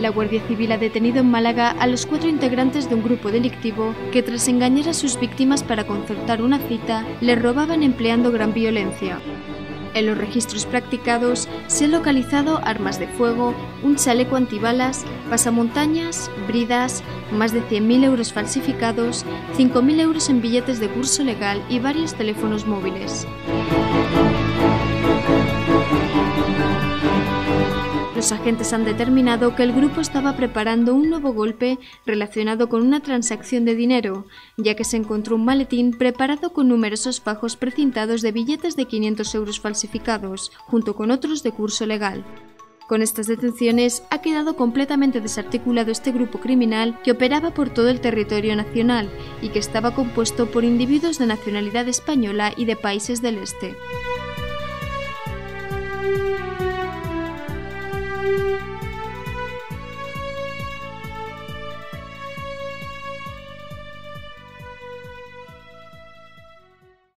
La Guardia Civil ha detenido en Málaga a los cuatro integrantes de un grupo delictivo que tras engañar a sus víctimas para concertar una cita, les robaban empleando gran violencia. En los registros practicados se han localizado armas de fuego, un chaleco antibalas, pasamontañas, bridas, más de 100.000 euros falsificados, 5.000 euros en billetes de curso legal y varios teléfonos móviles. Los agentes han determinado que el grupo estaba preparando un nuevo golpe relacionado con una transacción de dinero, ya que se encontró un maletín preparado con numerosos fajos precintados de billetes de 500 euros falsificados, junto con otros de curso legal. Con estas detenciones ha quedado completamente desarticulado este grupo criminal que operaba por todo el territorio nacional y que estaba compuesto por individuos de nacionalidad española y de países del este. Thank you.